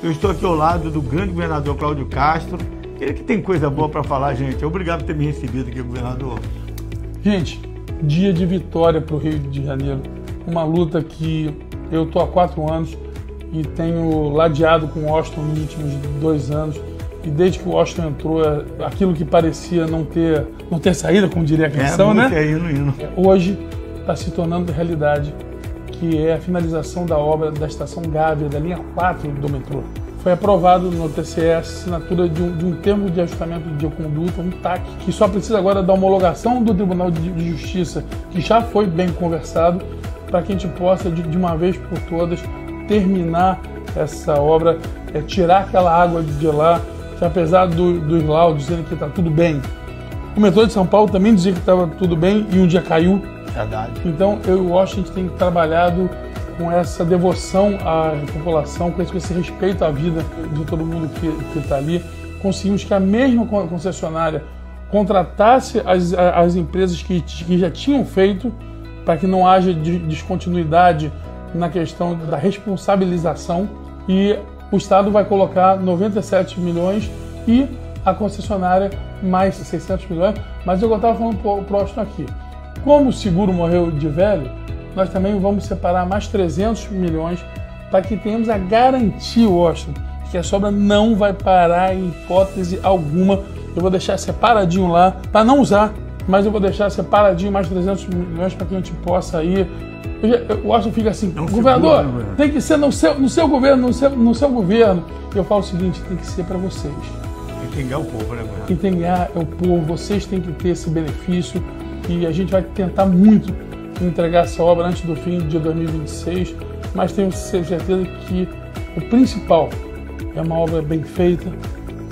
Eu estou aqui ao lado do grande governador Cláudio Castro. Ele que tem coisa boa para falar, gente. Obrigado por ter me recebido aqui, governador. Gente, dia de vitória para o Rio de Janeiro. Uma luta que eu estou há quatro anos e tenho ladeado com o Washington nos últimos dois anos. E desde que o Washington entrou, é aquilo que parecia não ter, não ter saída, como diria a canção, é, né? É, indo, indo. Hoje está se tornando realidade, que é a finalização da obra da estação Gávea, da linha 4 do metrô. Foi aprovado no TCE a assinatura de um, de um termo de ajustamento de conduta, um TAC, que só precisa agora da homologação do Tribunal de Justiça, que já foi bem conversado, para que a gente possa, de, de uma vez por todas, terminar essa obra, é, tirar aquela água de lá, que apesar do, dos laudos dizendo que está tudo bem, o metrô de São Paulo também dizia que estava tudo bem e um dia caiu. Então eu e o Washington tem trabalhado com essa devoção à população, com esse respeito à vida de todo mundo que está ali. Conseguimos que a mesma concessionária contratasse as, as empresas que, que já tinham feito para que não haja descontinuidade na questão da responsabilização e o Estado vai colocar 97 milhões e a concessionária mais 600 milhões, mas eu estava falando próximo aqui. Como o seguro morreu de velho, nós também vamos separar mais 300 milhões para que tenhamos a garantia, Washington, que a sobra não vai parar em hipótese alguma. Eu vou deixar separadinho lá para não usar, mas eu vou deixar separadinho mais 300 milhões para que a gente possa ir eu acho que fica assim, é um governador, né? tem que ser no seu, no seu governo, no seu, no seu governo. Eu falo o seguinte, tem que ser para vocês. Ganhar o povo, né, governador? É o povo, vocês têm que ter esse benefício e a gente vai tentar muito entregar essa obra antes do fim de 2026, mas tenho certeza que o principal é uma obra bem feita,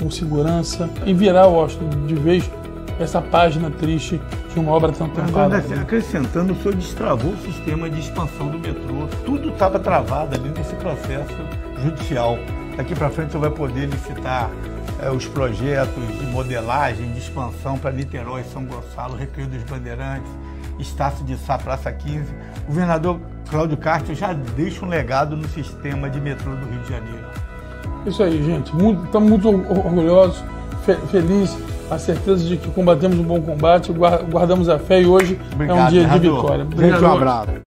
com segurança, e virar, Washington, de vez essa página triste de uma obra tão tentada. Agora, acrescentando, o senhor destravou o sistema de expansão do metrô. Tudo estava travado ali nesse processo judicial. Daqui para frente você vai poder licitar é, os projetos de modelagem, de expansão para Niterói, São Gonçalo, Recreio dos Bandeirantes, Estácio de Sá, Praça 15. O governador Cláudio Castro já deixa um legado no sistema de metrô do Rio de Janeiro. Isso aí, gente. Estamos muito, orgulhosos, fe felizes a certeza de que combatemos um bom combate, guardamos a fé e hoje Obrigado, é um dia de vitória. Gente, um abraço.